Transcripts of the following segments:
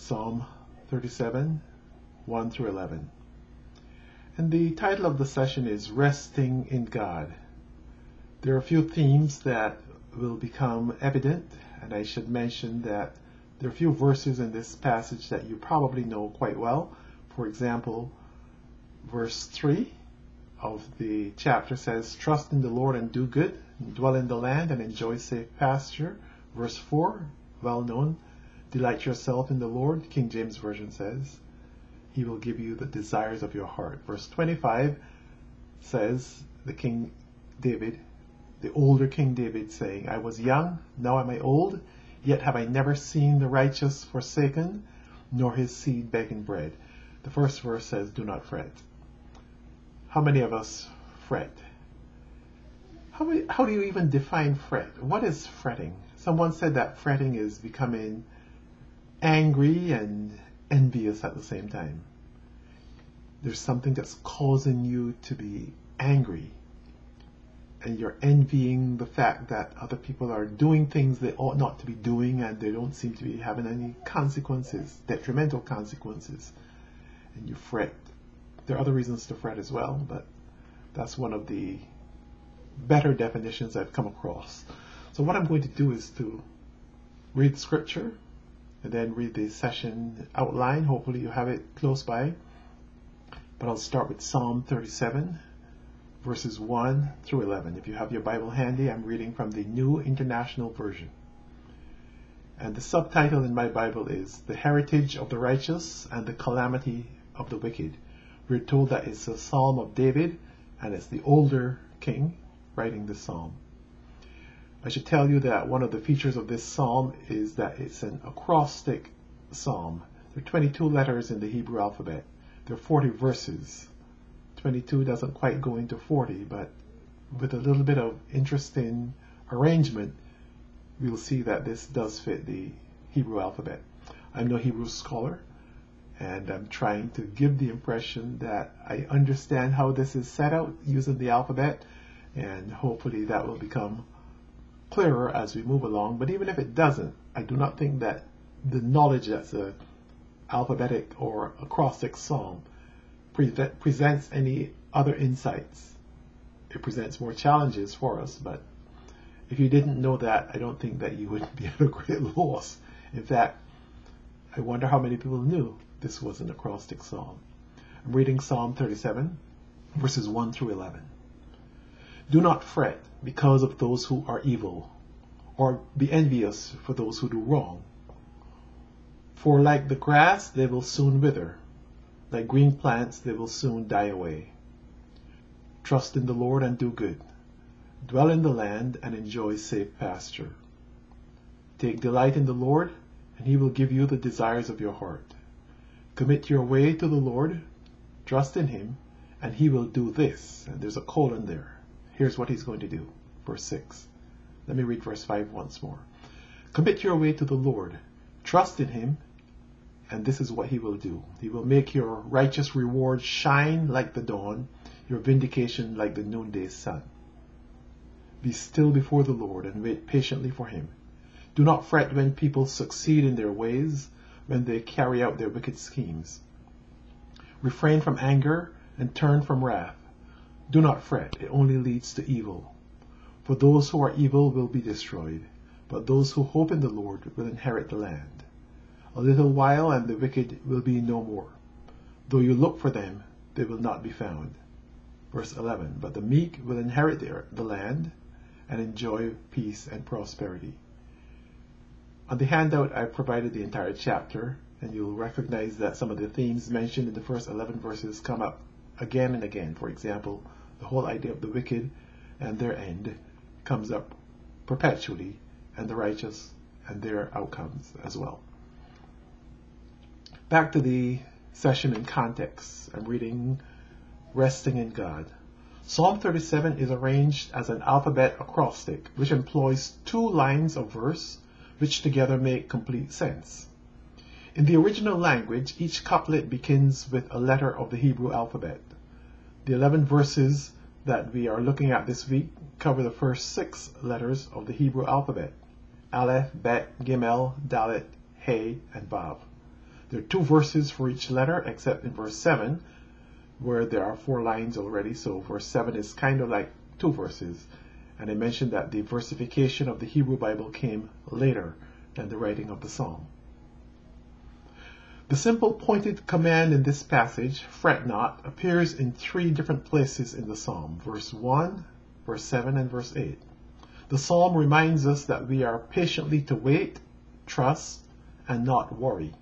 Psalm 37, 1 through 11. And the title of the session is Resting in God. There are a few themes that will become evident, and I should mention that there are a few verses in this passage that you probably know quite well. For example, verse 3 of the chapter says, Trust in the Lord and do good, dwell in the land and enjoy safe pasture. Verse 4, well known, delight yourself in the Lord, King James Version says. He will give you the desires of your heart. Verse 25 says, the King David, the older King David saying, I was young, now am I old, yet have I never seen the righteous forsaken, nor his seed begging bread. The first verse says, Do not fret. How many of us fret? How, how do you even define fret? What is fretting? Someone said that fretting is becoming angry and envious at the same time. There's something that's causing you to be angry. And you're envying the fact that other people are doing things they ought not to be doing and they don't seem to be having any consequences, detrimental consequences. And you fret. There are other reasons to fret as well, but that's one of the better definitions I've come across. So what I'm going to do is to read scripture and then read the session outline. Hopefully you have it close by. But I'll start with Psalm 37, verses 1 through 11. If you have your Bible handy, I'm reading from the New International Version. And the subtitle in my Bible is The Heritage of the Righteous and the Calamity of the Wicked. We're told that it's a psalm of David, and it's the older king writing the psalm. I should tell you that one of the features of this psalm is that it's an acrostic psalm. There are 22 letters in the Hebrew alphabet. There are 40 verses. 22 doesn't quite go into 40, but with a little bit of interesting arrangement, we'll see that this does fit the Hebrew alphabet. I'm no Hebrew scholar, and I'm trying to give the impression that I understand how this is set out using the alphabet, and hopefully that will become clearer as we move along. But even if it doesn't, I do not think that the knowledge that's a alphabetic or acrostic psalm pre presents any other insights. It presents more challenges for us, but if you didn't know that, I don't think that you would be at a great loss. In fact, I wonder how many people knew this was an acrostic psalm. I'm reading Psalm 37, verses 1 through 11. Do not fret because of those who are evil, or be envious for those who do wrong. For like the grass, they will soon wither, like green plants, they will soon die away. Trust in the Lord and do good. Dwell in the land and enjoy safe pasture. Take delight in the Lord, and he will give you the desires of your heart. Commit your way to the Lord, trust in him, and he will do this. And there's a colon there. Here's what he's going to do. Verse 6. Let me read verse 5 once more. Commit your way to the Lord. Trust in him, and this is what he will do. He will make your righteous reward shine like the dawn, your vindication like the noonday sun. Be still before the Lord and wait patiently for him. Do not fret when people succeed in their ways, when they carry out their wicked schemes. Refrain from anger and turn from wrath. Do not fret, it only leads to evil. For those who are evil will be destroyed, but those who hope in the Lord will inherit the land. A little while and the wicked will be no more. Though you look for them, they will not be found. Verse 11 But the meek will inherit the land and enjoy peace and prosperity. On the handout, I've provided the entire chapter, and you'll recognize that some of the themes mentioned in the first 11 verses come up again and again. For example, the whole idea of the wicked and their end comes up perpetually, and the righteous and their outcomes as well. Back to the session in context. I'm reading Resting in God. Psalm 37 is arranged as an alphabet acrostic, which employs two lines of verse, which together make complete sense. In the original language, each couplet begins with a letter of the Hebrew alphabet. The 11 verses that we are looking at this week cover the first six letters of the Hebrew alphabet Aleph, Bet, Gimel, Dalet, He, and Vav. There are two verses for each letter, except in verse 7, where there are four lines already. So verse 7 is kind of like two verses. And I mentioned that the versification of the Hebrew Bible came later than the writing of the psalm. The simple pointed command in this passage, fret not, appears in three different places in the psalm verse 1, verse 7, and verse 8. The psalm reminds us that we are patiently to wait, trust, and not worry.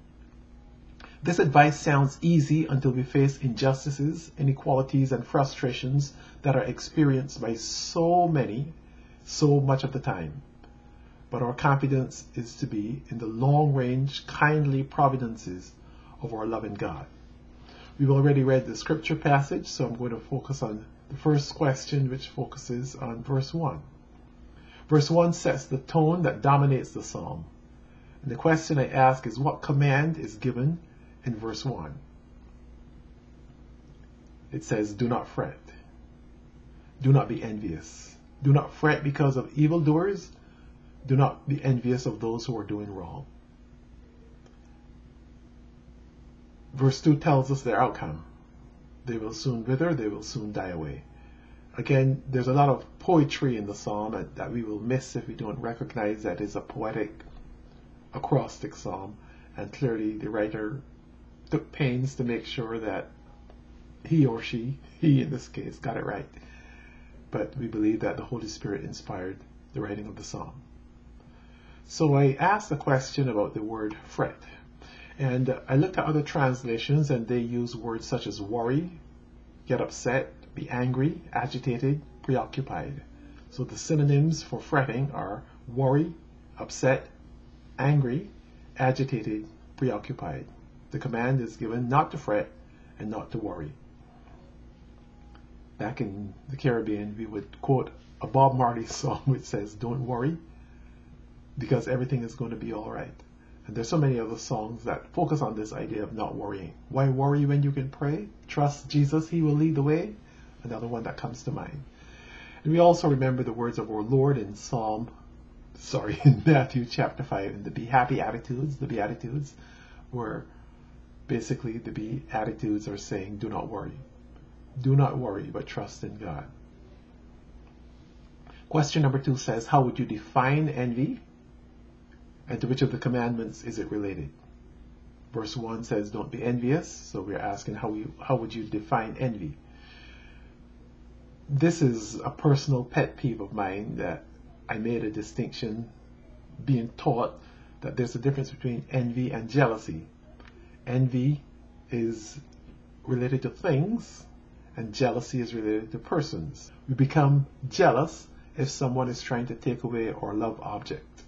This advice sounds easy until we face injustices, inequalities, and frustrations that are experienced by so many, so much of the time. But our confidence is to be in the long range, kindly providences of our loving God. We've already read the scripture passage, so I'm going to focus on the first question, which focuses on verse 1. Verse 1 sets the tone that dominates the psalm. And the question I ask is what command is given in verse 1. It says, Do not fret. Do not be envious. Do not fret because of evildoers. Do not be envious of those who are doing wrong. Verse 2 tells us their outcome. They will soon wither, they will soon die away. Again, there's a lot of poetry in the psalm that we will miss if we don't recognize that it's a poetic acrostic psalm. And clearly, the writer took pains to make sure that he or she, he in this case, got it right. But we believe that the Holy Spirit inspired the writing of the psalm. So I asked a question about the word fret. And I looked at other translations and they use words such as worry, get upset, be angry, agitated, preoccupied. So the synonyms for fretting are worry, upset, angry, agitated, preoccupied. The command is given not to fret and not to worry. Back in the Caribbean, we would quote a Bob Marley song which says, Don't worry, because everything is going to be all right. And there's so many other songs that focus on this idea of not worrying. Why worry when you can pray? Trust Jesus, He will lead the way. Another one that comes to mind. And we also remember the words of our Lord in Psalm, sorry, in Matthew chapter 5, in the Be Happy Attitudes, the Beatitudes, where basically the Beatitudes are saying, do not worry. Do not worry, but trust in God. Question number two says, how would you define envy? And to which of the commandments is it related? Verse 1 says, don't be envious. So we're asking, how, you, how would you define envy? This is a personal pet peeve of mine that I made a distinction being taught that there's a difference between envy and jealousy. Envy is related to things, and jealousy is related to persons. We become jealous if someone is trying to take away our love object.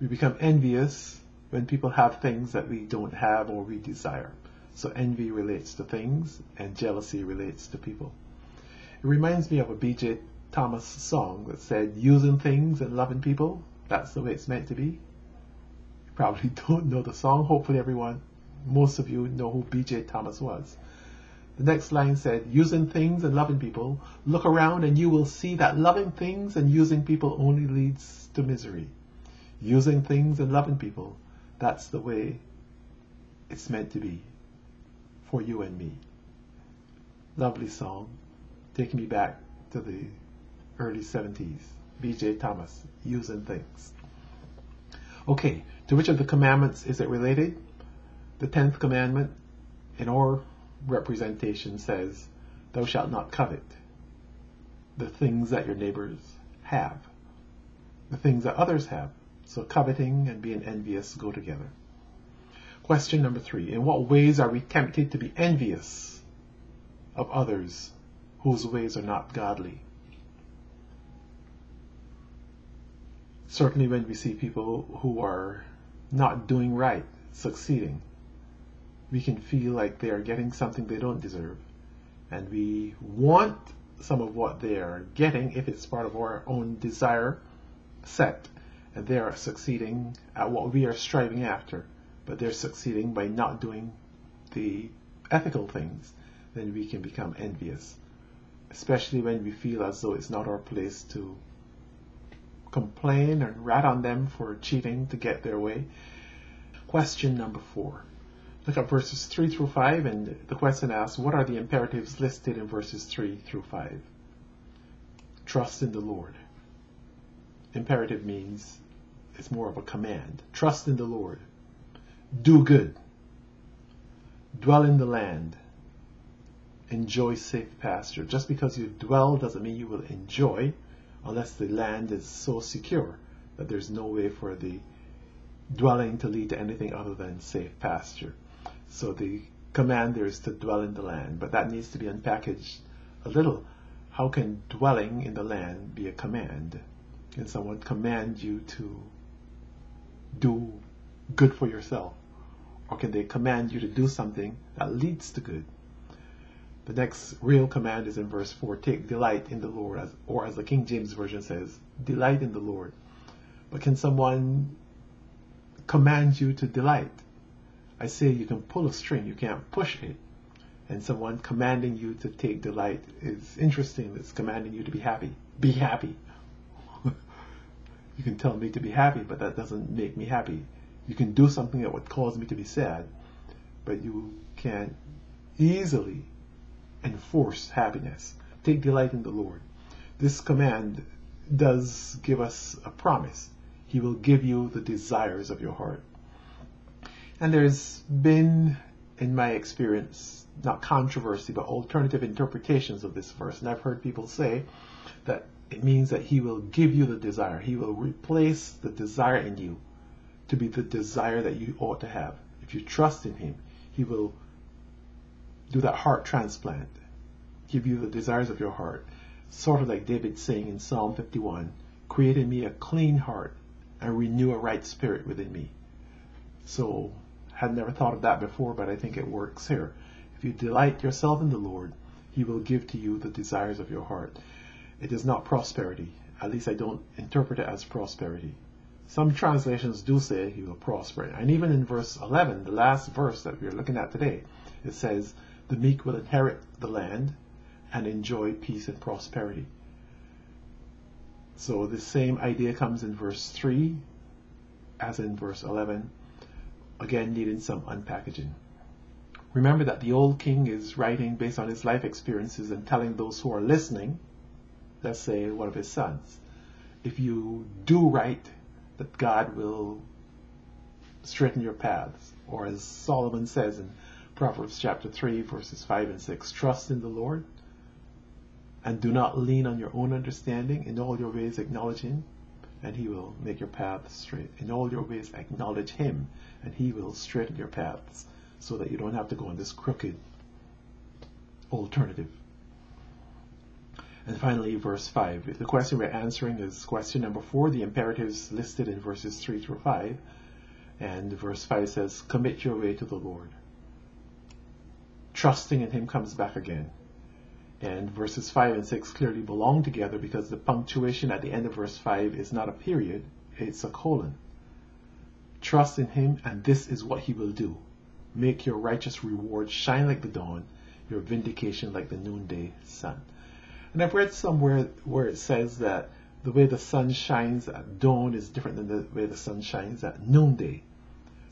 We become envious when people have things that we don't have or we desire. So envy relates to things and jealousy relates to people. It reminds me of a B.J. Thomas song that said, using things and loving people, that's the way it's meant to be. You probably don't know the song. Hopefully everyone, most of you know who B.J. Thomas was. The next line said, using things and loving people, look around and you will see that loving things and using people only leads to misery using things and loving people. That's the way it's meant to be for you and me. Lovely song, taking me back to the early 70s. B.J. Thomas, using things. Okay, to which of the commandments is it related? The tenth commandment in our representation says, Thou shalt not covet the things that your neighbors have, the things that others have. So coveting and being envious go together. Question number three. In what ways are we tempted to be envious of others whose ways are not godly? Certainly when we see people who are not doing right, succeeding, we can feel like they are getting something they don't deserve. And we want some of what they are getting if it's part of our own desire set and they are succeeding at what we are striving after, but they're succeeding by not doing the ethical things, then we can become envious, especially when we feel as though it's not our place to complain and rat on them for cheating to get their way. Question number four. Look at verses 3 through 5, and the question asks, What are the imperatives listed in verses 3 through 5? Trust in the Lord. Imperative means it's more of a command. Trust in the Lord. Do good. Dwell in the land. Enjoy safe pasture. Just because you dwell doesn't mean you will enjoy unless the land is so secure that there's no way for the dwelling to lead to anything other than safe pasture. So the command there is to dwell in the land, but that needs to be unpackaged a little. How can dwelling in the land be a command? Can someone command you to do good for yourself? Or can they command you to do something that leads to good? The next real command is in verse 4 take delight in the Lord, as, or as the King James Version says, delight in the Lord. But can someone command you to delight? I say you can pull a string, you can't push it. And someone commanding you to take delight is interesting. It's commanding you to be happy. Be happy. You can tell me to be happy, but that doesn't make me happy. You can do something that would cause me to be sad, but you can easily enforce happiness. Take delight in the Lord. This command does give us a promise. He will give you the desires of your heart. And there's been, in my experience, not controversy, but alternative interpretations of this verse. And I've heard people say that it means that He will give you the desire. He will replace the desire in you to be the desire that you ought to have. If you trust in Him, He will do that heart transplant, give you the desires of your heart. Sort of like David saying in Psalm 51 Create in me a clean heart and renew a right spirit within me. So I had never thought of that before, but I think it works here. If you delight yourself in the Lord, He will give to you the desires of your heart. It is not prosperity. At least I don't interpret it as prosperity. Some translations do say He will prosper. And even in verse 11, the last verse that we're looking at today, it says, The meek will inherit the land and enjoy peace and prosperity. So the same idea comes in verse 3 as in verse 11 again needing some unpackaging. Remember that the old king is writing based on his life experiences and telling those who are listening, let's say one of his sons, if you do right, that God will straighten your paths. Or as Solomon says in Proverbs chapter 3, verses 5 and 6, trust in the Lord and do not lean on your own understanding. In all your ways acknowledge him, and he will make your path straight. In all your ways, acknowledge him, and he will straighten your paths so that you don't have to go on this crooked alternative. And finally, verse 5. The question we're answering is question number 4, the imperatives listed in verses 3 through 5. And verse 5 says, Commit your way to the Lord. Trusting in him comes back again. And verses 5 and 6 clearly belong together because the punctuation at the end of verse 5 is not a period, it's a colon. Trust in him, and this is what he will do. Make your righteous reward shine like the dawn, your vindication like the noonday sun. And I've read somewhere where it says that the way the sun shines at dawn is different than the way the sun shines at noonday.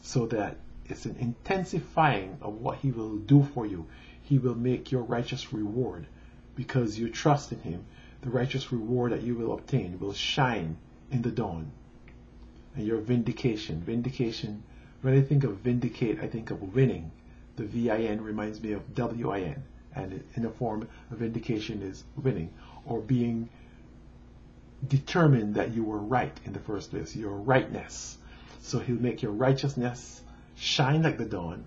So that it's an intensifying of what he will do for you. He will make your righteous reward because you trust in him, the righteous reward that you will obtain will shine in the dawn. And your vindication, vindication, when I think of vindicate, I think of winning. The V-I-N reminds me of W-I-N. And in a form of vindication is winning or being determined that you were right in the first place, your rightness. So he'll make your righteousness shine like the dawn,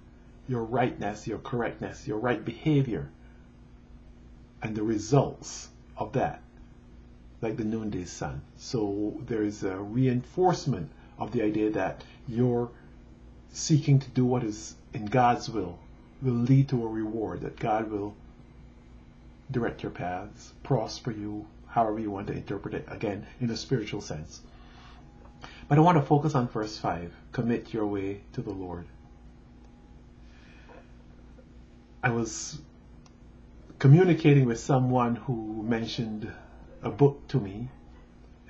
your rightness, your correctness, your right behavior and the results of that, like the noonday sun. So there is a reinforcement of the idea that you're seeking to do what is in God's will will lead to a reward, that God will direct your paths, prosper you, however you want to interpret it, again, in a spiritual sense. But I want to focus on verse 5 commit your way to the Lord. I was communicating with someone who mentioned a book to me,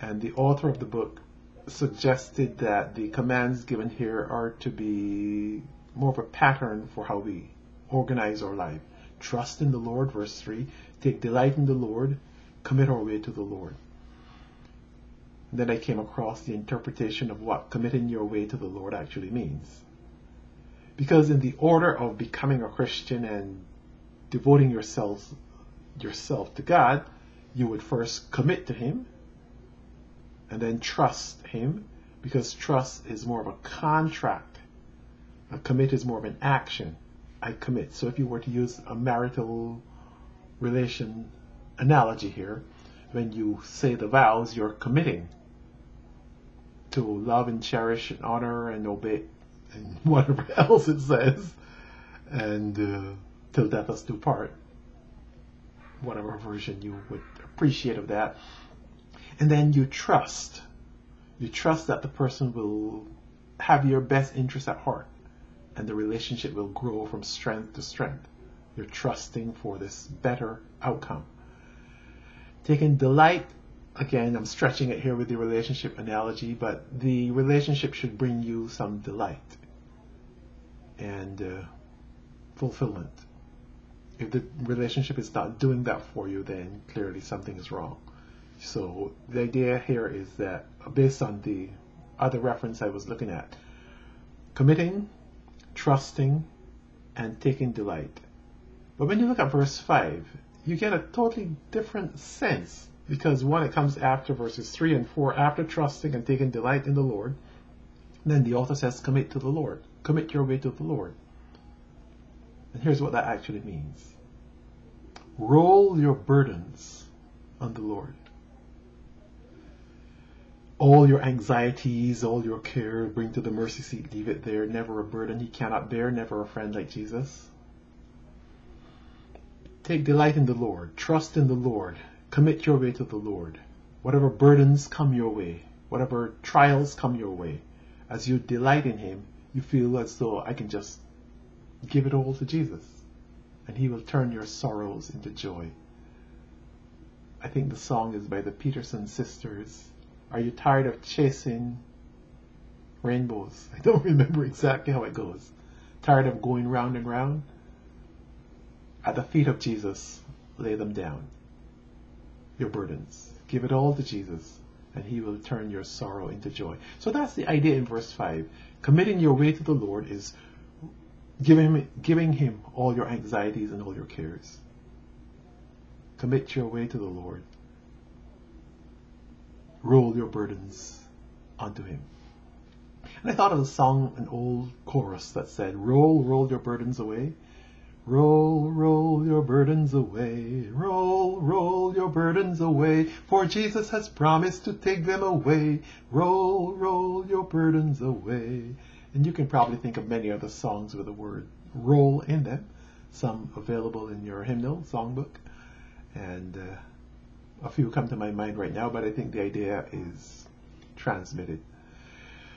and the author of the book suggested that the commands given here are to be more of a pattern for how we organize our life. Trust in the Lord, verse 3. Take delight in the Lord. Commit our way to the Lord. And then I came across the interpretation of what committing your way to the Lord actually means. Because in the order of becoming a Christian and devoting yourself, yourself to God, you would first commit to Him and then trust Him because trust is more of a contract. A commit is more of an action. I commit. So if you were to use a marital relation analogy here, when you say the vows, you're committing to love and cherish and honor and obey and whatever else it says, and uh, till death us do part. Whatever version you would appreciate of that. And then you trust. You trust that the person will have your best interest at heart and the relationship will grow from strength to strength. You're trusting for this better outcome. Taking delight, again, I'm stretching it here with the relationship analogy, but the relationship should bring you some delight and uh, fulfillment. If the relationship is not doing that for you, then clearly something is wrong. So the idea here is that based on the other reference I was looking at, committing trusting, and taking delight. But when you look at verse 5, you get a totally different sense because one, it comes after verses 3 and 4, after trusting and taking delight in the Lord. Then the author says, commit to the Lord. Commit your way to the Lord. And here's what that actually means roll your burdens on the Lord all your anxieties, all your care, bring to the mercy seat, leave it there. Never a burden he cannot bear, never a friend like Jesus. Take delight in the Lord, trust in the Lord, commit your way to the Lord. Whatever burdens come your way, whatever trials come your way, as you delight in him, you feel as though I can just give it all to Jesus, and he will turn your sorrows into joy. I think the song is by the Peterson sisters are you tired of chasing rainbows? I don't remember exactly how it goes. Tired of going round and round? At the feet of Jesus, lay them down. Your burdens. Give it all to Jesus, and He will turn your sorrow into joy. So that's the idea in verse 5. Committing your way to the Lord is giving, giving Him all your anxieties and all your cares. Commit your way to the Lord roll your burdens onto him. And I thought of a song, an old chorus that said, Roll, roll your burdens away. Roll, roll your burdens away. Roll, roll your burdens away. For Jesus has promised to take them away. Roll, roll your burdens away. And you can probably think of many other songs with the word roll in them. Some available in your hymnal, songbook. And uh, a few come to my mind right now, but I think the idea is transmitted.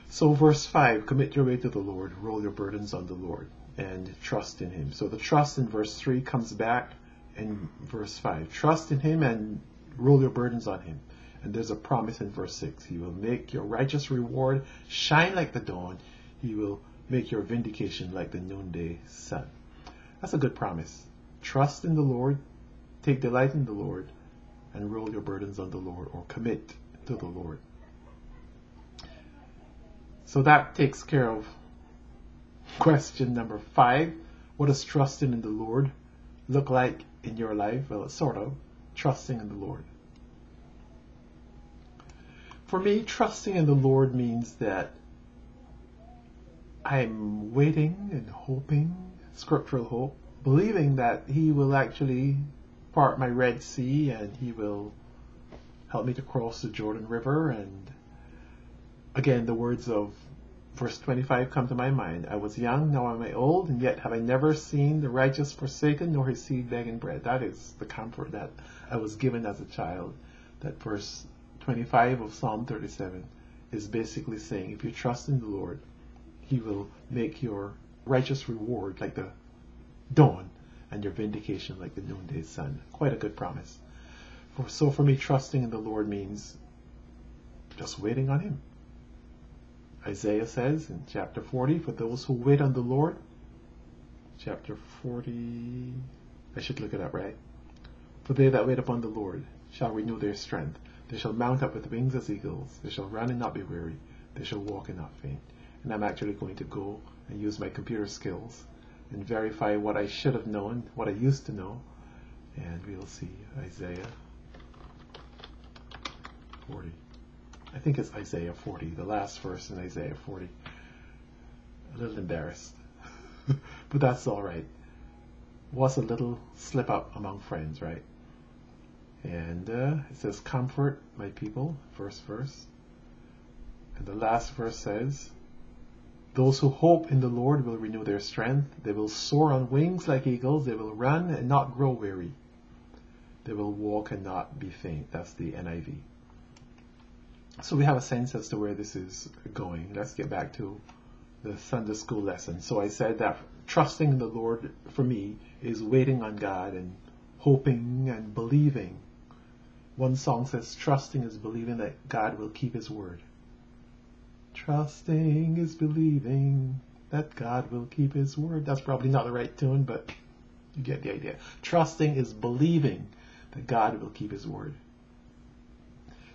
So, verse 5 commit your way to the Lord, roll your burdens on the Lord, and trust in Him. So, the trust in verse 3 comes back in verse 5. Trust in Him and roll your burdens on Him. And there's a promise in verse 6 He will make your righteous reward shine like the dawn, He will make your vindication like the noonday sun. That's a good promise. Trust in the Lord, take delight in the Lord, and roll your burdens on the Lord or commit to the Lord. So that takes care of question number five. What does trusting in the Lord look like in your life? Well, sort of trusting in the Lord. For me, trusting in the Lord means that I'm waiting and hoping, scriptural hope, believing that He will actually part my Red Sea and he will help me to cross the Jordan River. And again, the words of verse 25 come to my mind. I was young, now am I old, and yet have I never seen the righteous forsaken, nor his seed begging bread. That is the comfort that I was given as a child. That verse 25 of Psalm 37 is basically saying, if you trust in the Lord, he will make your righteous reward like the dawn and your vindication like the noonday sun. Quite a good promise. For, so for me, trusting in the Lord means just waiting on Him. Isaiah says in chapter 40, for those who wait on the Lord, chapter 40, I should look it up, right? For they that wait upon the Lord shall renew their strength. They shall mount up with wings as eagles. They shall run and not be weary. They shall walk and not faint. And I'm actually going to go and use my computer skills and verify what I should have known, what I used to know. And we'll see Isaiah 40. I think it's Isaiah 40, the last verse in Isaiah 40. A little embarrassed. but that's all right. Was a little slip up among friends, right? And uh, it says, Comfort my people, first verse. And the last verse says, Those who hope in the Lord will renew their strength. They will soar on wings like eagles. They will run and not grow weary. They will walk and not be faint. That's the NIV. So we have a sense as to where this is going. Let's get back to the Sunday school lesson. So I said that trusting in the Lord for me is waiting on God and hoping and believing. One song says, trusting is believing that God will keep his word. Trusting is believing that God will keep his word. That's probably not the right tune, but you get the idea. Trusting is believing that God will keep his word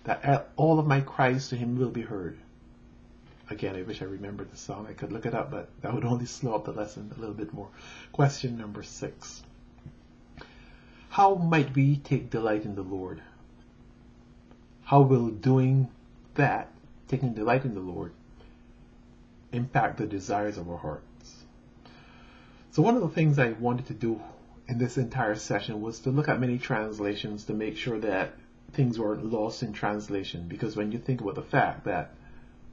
that all of my cries to him will be heard. Again, I wish I remembered the song. I could look it up, but that would only slow up the lesson a little bit more. Question number six. How might we take delight in the Lord? How will doing that, taking delight in the Lord, impact the desires of our hearts? So one of the things I wanted to do in this entire session was to look at many translations to make sure that things weren't lost in translation because when you think about the fact that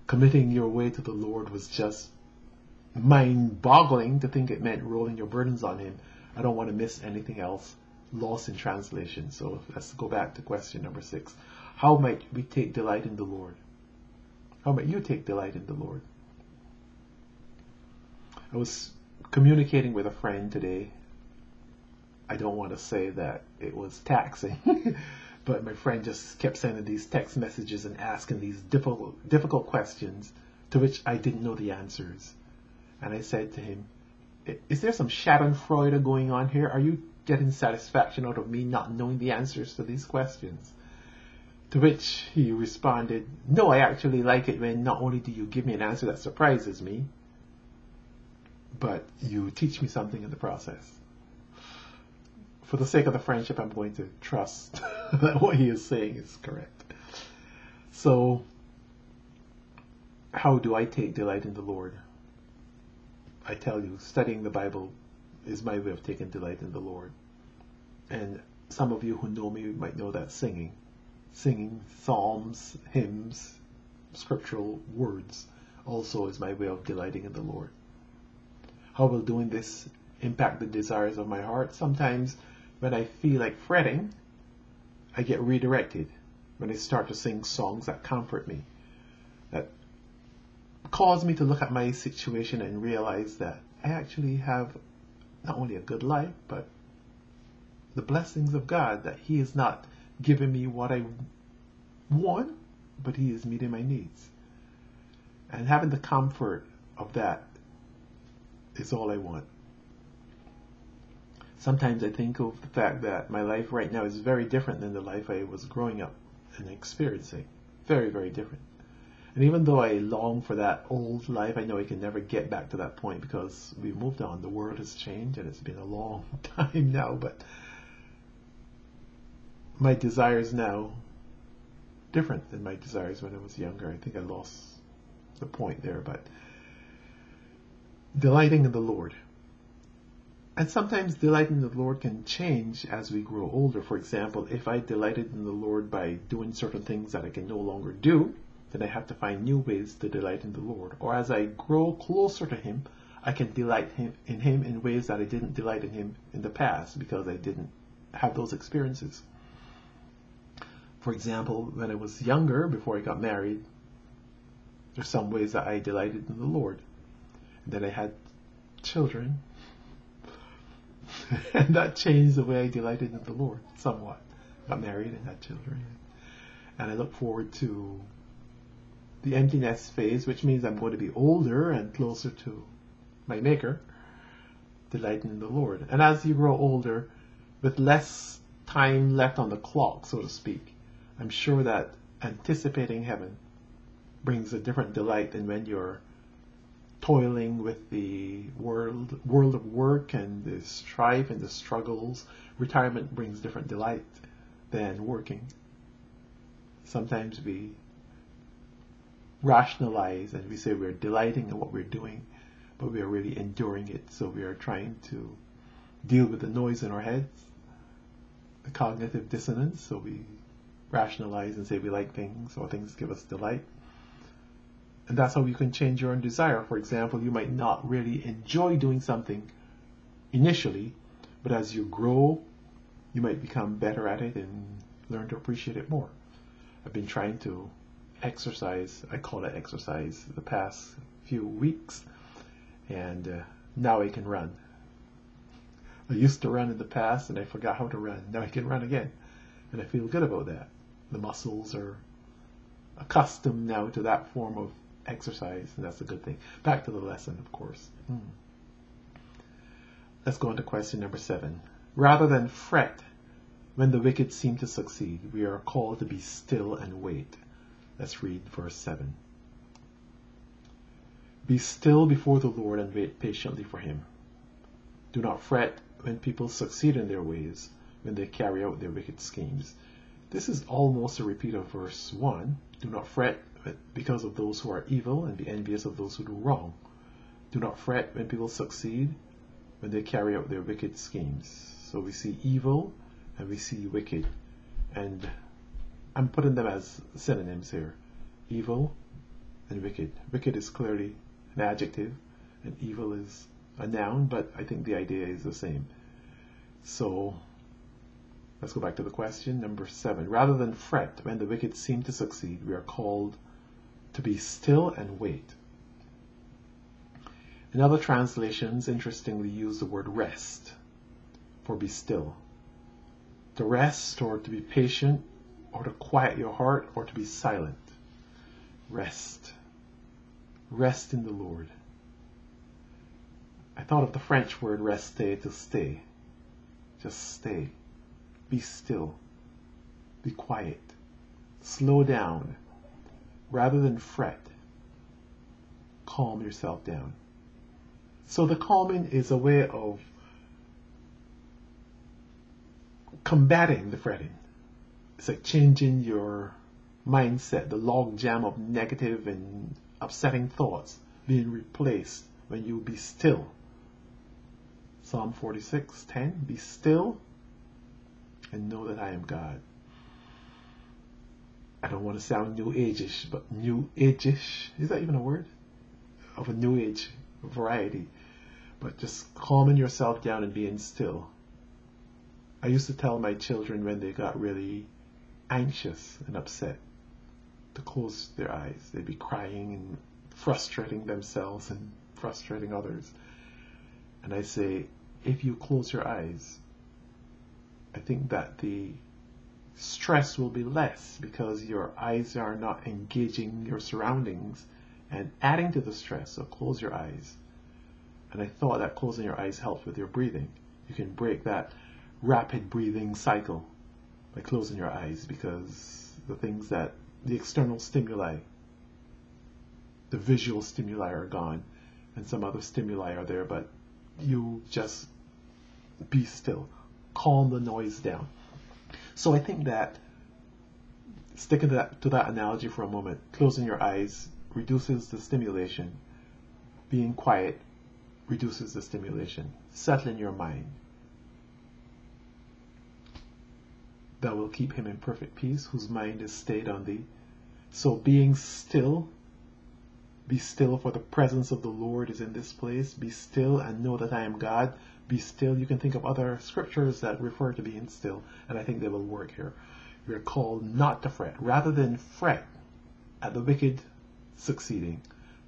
committing your way to the Lord was just mind boggling to think it meant rolling your burdens on Him, I don't want to miss anything else lost in translation. So let's go back to question number six. How might we take delight in the Lord? Oh, How might you take delight in the Lord? I was communicating with a friend today. I don't want to say that it was taxing. But my friend just kept sending these text messages and asking these difficult, difficult questions to which I didn't know the answers. And I said to him, Is there some Schadenfreude going on here? Are you getting satisfaction out of me not knowing the answers to these questions? To which he responded, No, I actually like it when not only do you give me an answer that surprises me, but you teach me something in the process for the sake of the friendship, I'm going to trust that what he is saying is correct. So, how do I take delight in the Lord? I tell you, studying the Bible is my way of taking delight in the Lord. And some of you who know me might know that singing, singing psalms, hymns, scriptural words also is my way of delighting in the Lord. How will doing this impact the desires of my heart? Sometimes when I feel like fretting, I get redirected when I start to sing songs that comfort me, that cause me to look at my situation and realize that I actually have not only a good life, but the blessings of God, that He is not giving me what I want, but He is meeting my needs. And having the comfort of that is all I want. Sometimes I think of the fact that my life right now is very different than the life I was growing up and experiencing. Very, very different. And even though I long for that old life, I know I can never get back to that point because we moved on. The world has changed and it's been a long time now. But my desires now different than my desires when I was younger. I think I lost the point there, but delighting in the Lord and sometimes delighting in the Lord can change as we grow older. For example, if I delighted in the Lord by doing certain things that I can no longer do, then I have to find new ways to delight in the Lord. Or as I grow closer to Him, I can delight him, in Him in ways that I didn't delight in Him in the past because I didn't have those experiences. For example, when I was younger, before I got married, there's some ways that I delighted in the Lord. And then I had children, and that changed the way I delighted in the Lord somewhat. Got married and had children. And I look forward to the emptiness phase, which means I'm going to be older and closer to my Maker, delighting in the Lord. And as you grow older, with less time left on the clock, so to speak, I'm sure that anticipating heaven brings a different delight than when you're toiling with the world world of work and the strife and the struggles. Retirement brings different delight than working. Sometimes we rationalize and we say we're delighting in what we're doing, but we are really enduring it. So we are trying to deal with the noise in our heads, the cognitive dissonance. So we rationalize and say we like things or things give us delight. And that's how you can change your own desire. For example, you might not really enjoy doing something initially, but as you grow, you might become better at it and learn to appreciate it more. I've been trying to exercise, I call it exercise, the past few weeks, and uh, now I can run. I used to run in the past and I forgot how to run. Now I can run again, and I feel good about that. The muscles are accustomed now to that form of exercise, and that's a good thing. Back to the lesson, of course. Hmm. Let's go on to question number seven. Rather than fret when the wicked seem to succeed, we are called to be still and wait. Let's read verse 7. Be still before the Lord and wait patiently for him. Do not fret when people succeed in their ways, when they carry out their wicked schemes. This is almost a repeat of verse 1. Do not fret because of those who are evil and be envious of those who do wrong. Do not fret when people succeed, when they carry out their wicked schemes. So we see evil and we see wicked. And I'm putting them as synonyms here. Evil and wicked. Wicked is clearly an adjective and evil is a noun, but I think the idea is the same. So let's go back to the question. Number seven. Rather than fret when the wicked seem to succeed, we are called to be still and wait. In other translations, interestingly, use the word rest for be still. To rest or to be patient or to quiet your heart or to be silent. Rest. Rest in the Lord. I thought of the French word rester to stay. Just stay. Be still. Be quiet. Slow down rather than fret, calm yourself down. So the calming is a way of combating the fretting. It's like changing your mindset, the log jam of negative and upsetting thoughts being replaced when you be still. Psalm 46, 10, be still and know that I am God. I don't want to sound new age-ish, but new age-ish, is that even a word? Of a new age variety. But just calming yourself down and being still. I used to tell my children when they got really anxious and upset to close their eyes. They'd be crying and frustrating themselves and frustrating others. And I say, if you close your eyes, I think that the stress will be less because your eyes are not engaging your surroundings and adding to the stress. So close your eyes. And I thought that closing your eyes helps with your breathing. You can break that rapid breathing cycle by closing your eyes because the things that the external stimuli, the visual stimuli are gone and some other stimuli are there, but you just be still. Calm the noise down. So I think that sticking to that, to that analogy for a moment, closing your eyes reduces the stimulation. Being quiet reduces the stimulation. Settling your mind. That will keep him in perfect peace, whose mind is stayed on thee. So being still, be still, for the presence of the Lord is in this place. Be still and know that I am God be still. You can think of other scriptures that refer to being still, and I think they will work here. You're called not to fret. Rather than fret at the wicked succeeding,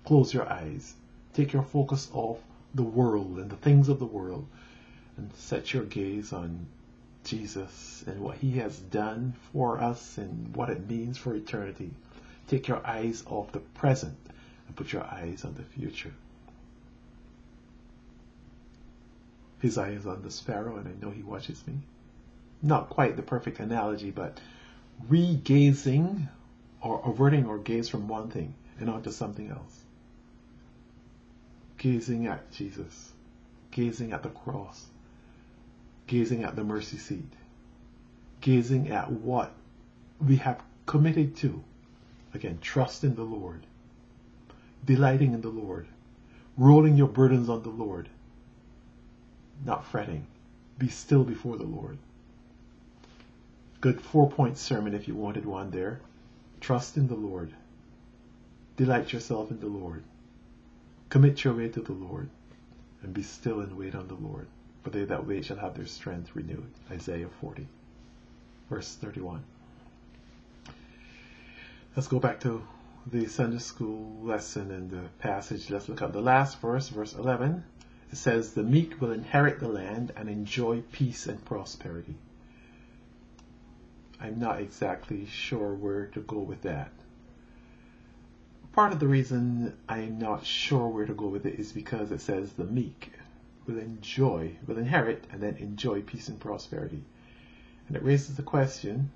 close your eyes. Take your focus off the world and the things of the world and set your gaze on Jesus and what he has done for us and what it means for eternity. Take your eyes off the present and put your eyes on the future. His eye is on the sparrow, and I know he watches me. Not quite the perfect analogy, but regazing or averting or gaze from one thing and onto something else. Gazing at Jesus, gazing at the cross, gazing at the mercy seat, gazing at what we have committed to. Again, trust in the Lord, delighting in the Lord, rolling your burdens on the Lord, not fretting. Be still before the Lord. Good four point sermon if you wanted one there. Trust in the Lord. Delight yourself in the Lord. Commit your way to the Lord. And be still and wait on the Lord. For they that wait shall have their strength renewed. Isaiah 40, verse 31. Let's go back to the Sunday school lesson and the passage. Let's look at the last verse, verse 11. It says, The meek will inherit the land and enjoy peace and prosperity. I'm not exactly sure where to go with that. Part of the reason I'm not sure where to go with it is because it says the meek will enjoy, will inherit, and then enjoy peace and prosperity. And it raises the question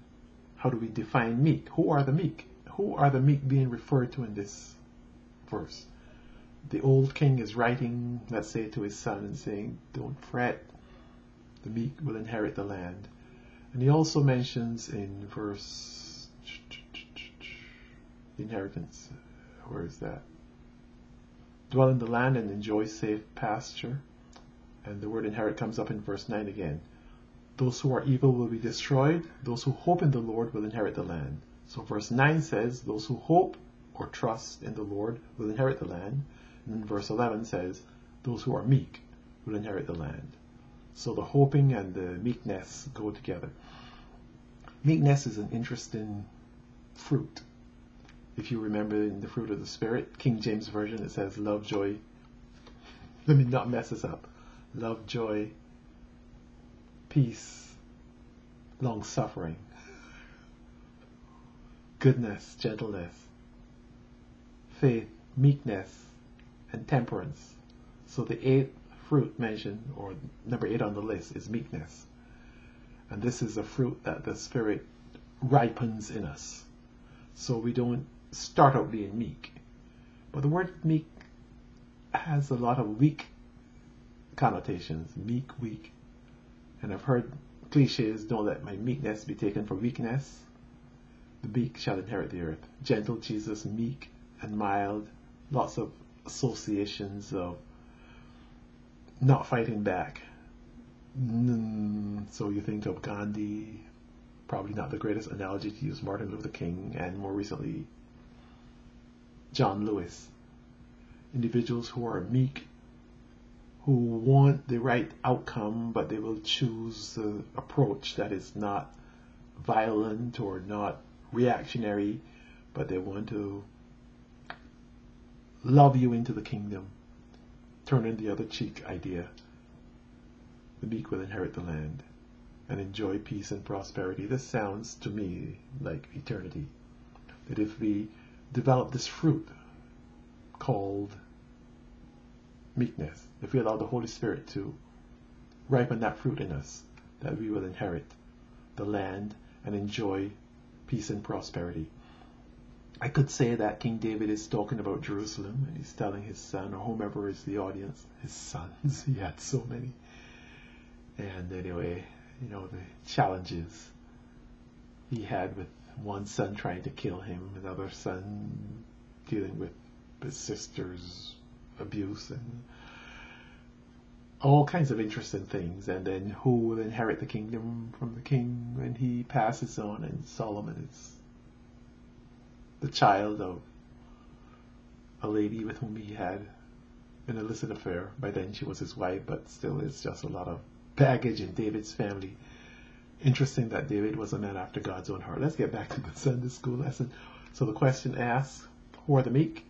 how do we define meek? Who are the meek? Who are the meek being referred to in this verse? The old king is writing, let's say, to his son and saying, Don't fret, the meek will inherit the land. And he also mentions in verse inheritance. Where is that? Dwell in the land and enjoy safe pasture. And the word inherit comes up in verse 9 again. Those who are evil will be destroyed. Those who hope in the Lord will inherit the land. So verse 9 says, Those who hope or trust in the Lord will inherit the land. And verse 11 says, Those who are meek will inherit the land. So the hoping and the meekness go together. Meekness is an interesting fruit. If you remember in the fruit of the Spirit, King James Version, it says love, joy. Let me not mess this up. Love, joy, peace, long suffering, goodness, gentleness, faith, meekness, and temperance. So the eighth fruit mentioned, or number eight on the list, is meekness. And this is a fruit that the Spirit ripens in us. So we don't start out being meek. But the word meek has a lot of weak connotations. Meek, weak. And I've heard cliches, don't let my meekness be taken for weakness. The meek shall inherit the earth. Gentle Jesus, meek and mild. Lots of associations of not fighting back. Mm, so you think of Gandhi, probably not the greatest analogy to use Martin Luther King, and more recently, John Lewis. Individuals who are meek, who want the right outcome, but they will choose the approach that is not violent or not reactionary, but they want to love you into the kingdom Turn in the other cheek idea. The meek will inherit the land and enjoy peace and prosperity. This sounds to me like eternity. That if we develop this fruit called meekness, if we allow the Holy Spirit to ripen that fruit in us, that we will inherit the land and enjoy peace and prosperity. I could say that King David is talking about Jerusalem and he's telling his son or whomever is the audience, his sons, he had so many. And anyway, you know, the challenges he had with one son trying to kill him, another son dealing with his sister's abuse and all kinds of interesting things. And then who will inherit the kingdom from the king when he passes on and Solomon is the child of a lady with whom he had an illicit affair. By then she was his wife, but still it's just a lot of baggage in David's family. Interesting that David was a man after God's own heart. Let's get back to the Sunday school lesson. So the question asks, who are the meek?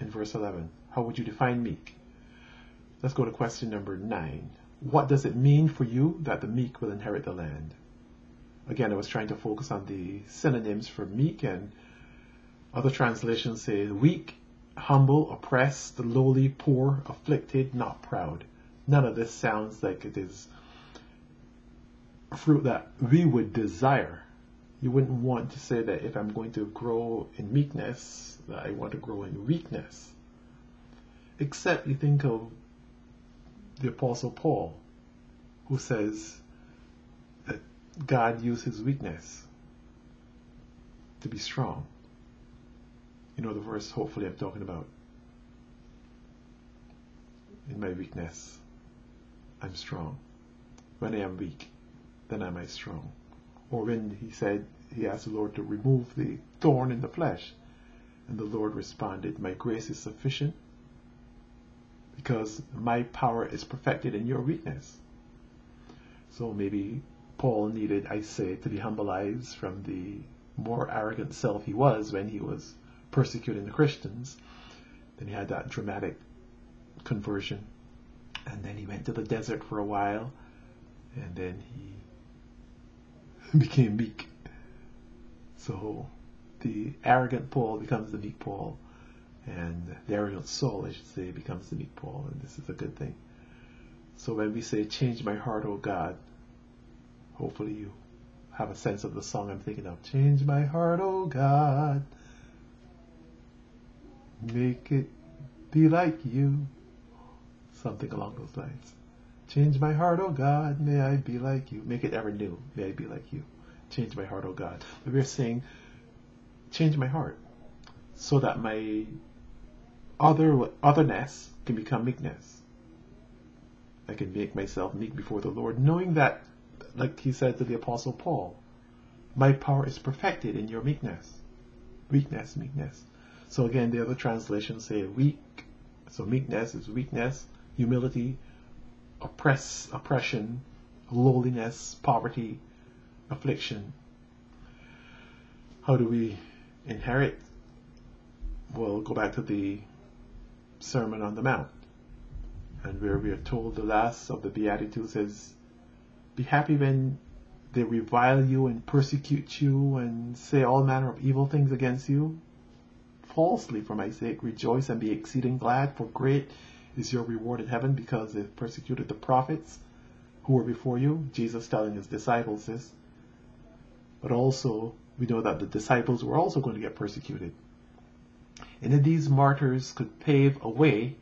In verse 11, how would you define meek? Let's go to question number 9. What does it mean for you that the meek will inherit the land? Again, I was trying to focus on the synonyms for meek and Other translations say weak, humble, oppressed, the lowly, poor, afflicted, not proud. None of this sounds like it is fruit that we would desire. You wouldn't want to say that if I'm going to grow in meekness, that I want to grow in weakness. Except you think of the Apostle Paul, who says that God used his weakness to be strong. You know the verse, hopefully, I'm talking about. In my weakness, I'm strong. When I am weak, then am I strong. Or when he said, he asked the Lord to remove the thorn in the flesh. And the Lord responded, My grace is sufficient because my power is perfected in your weakness. So maybe Paul needed, I say, to be humbleized from the more arrogant self he was when he was persecuting the Christians. Then he had that dramatic conversion. And then he went to the desert for a while. And then he became meek. So the arrogant Paul becomes the meek Paul. And the arrogant Saul, I should say, becomes the meek Paul. And this is a good thing. So when we say, Change my heart, O God, hopefully you have a sense of the song I'm thinking of. Change my heart, O God. Make it be like you. Something along those lines. Change my heart, O God. May I be like you. Make it ever new. May I be like you. Change my heart, O God. But we're saying, change my heart so that my other otherness can become meekness. I can make myself meek before the Lord, knowing that like he said to the Apostle Paul, my power is perfected in your meekness. Weakness, meekness. So again, the other translations say weak. So meekness is weakness, humility, oppress, oppression, lowliness, poverty, affliction. How do we inherit? We'll go back to the Sermon on the Mount, and where we are told the last of the Beatitudes is be happy when they revile you and persecute you and say all manner of evil things against you. Falsely for my sake, rejoice and be exceeding glad, for great is your reward in heaven because they persecuted the prophets who were before you. Jesus telling his disciples this. But also, we know that the disciples were also going to get persecuted. And if these martyrs could pave a way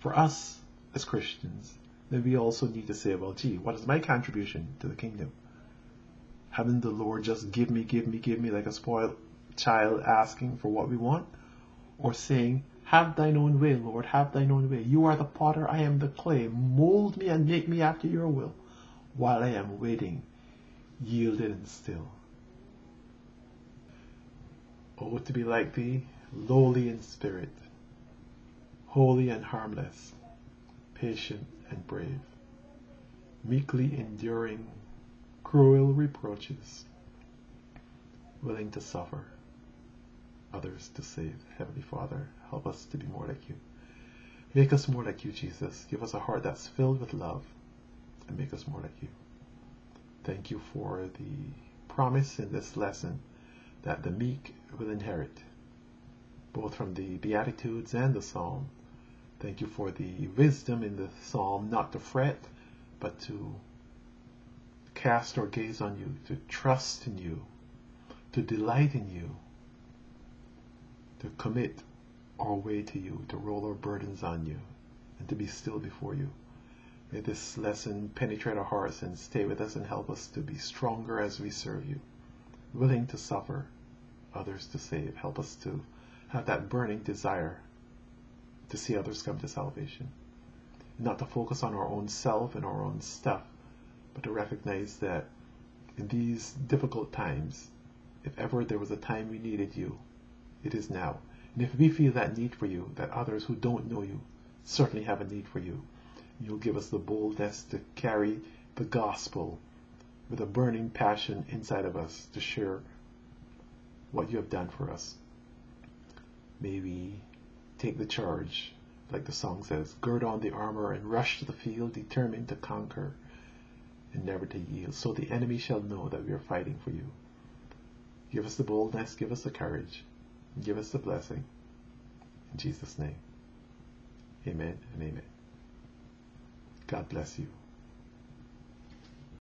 for us as Christians then we also need to say, well, gee, what is my contribution to the kingdom? Having the Lord just give me, give me, give me like a spoiled child asking for what we want? Or saying, have thine own way, Lord, have thine own way. You are the potter, I am the clay. Mold me and make me after your will while I am waiting, yielded and still. Oh, to be like thee, lowly in spirit, holy and harmless, patient and brave, meekly enduring cruel reproaches, willing to suffer, others to save. Heavenly Father, help us to be more like you. Make us more like you, Jesus. Give us a heart that's filled with love and make us more like you. Thank you for the promise in this lesson that the meek will inherit, both from the Beatitudes and the Psalm, Thank you for the wisdom in the psalm not to fret, but to cast our gaze on you, to trust in you, to delight in you, to commit our way to you, to roll our burdens on you, and to be still before you. May this lesson penetrate our hearts and stay with us and help us to be stronger as we serve you, willing to suffer, others to save. Help us to have that burning desire to see others come to salvation. Not to focus on our own self and our own stuff, but to recognize that in these difficult times, if ever there was a time we needed you, it is now. And if we feel that need for you, that others who don't know you certainly have a need for you, you'll give us the boldness to carry the gospel with a burning passion inside of us to share what you have done for us. May we take the charge, like the song says, gird on the armor and rush to the field, determined to conquer and never to yield, so the enemy shall know that we are fighting for you. Give us the boldness, give us the courage, Give us the blessing. In Jesus' name. Amen and amen. God bless you.